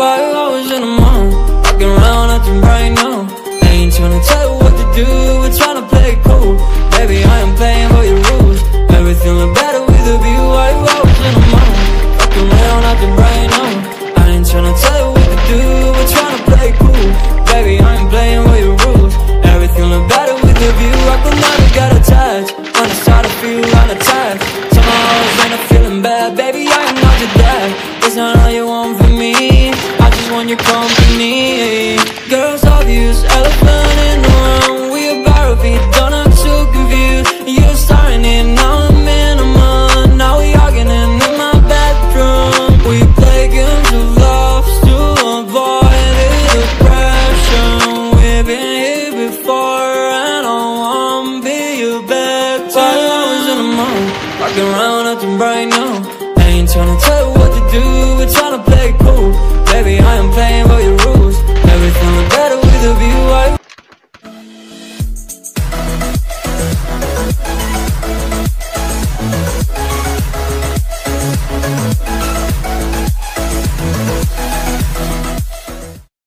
Why you always in the mood? Walking around acting right now. I ain't tryna tell you what to do We're tryna play it cool. Baby, I am playing by your rules. Everything look better with a view Why you always in the mood? Walking around acting right now. I ain't tryna tell you what to do We're tryna play it cool. Baby, I ain't playing by your rules. Everything look better with a view I could never get attached I start to feel unattached Somehow I was feeling bad Baby, I am not your dad. It's not all you want from me I want your company. Girls obvious, elephant in the room. We about to be done, I'm too confused You're starting it, now I'm in a month Now we arguing in my bedroom. We play games of love to avoid the depression. We've been here before and I wanna be your While I was in the mood Walking around acting bright now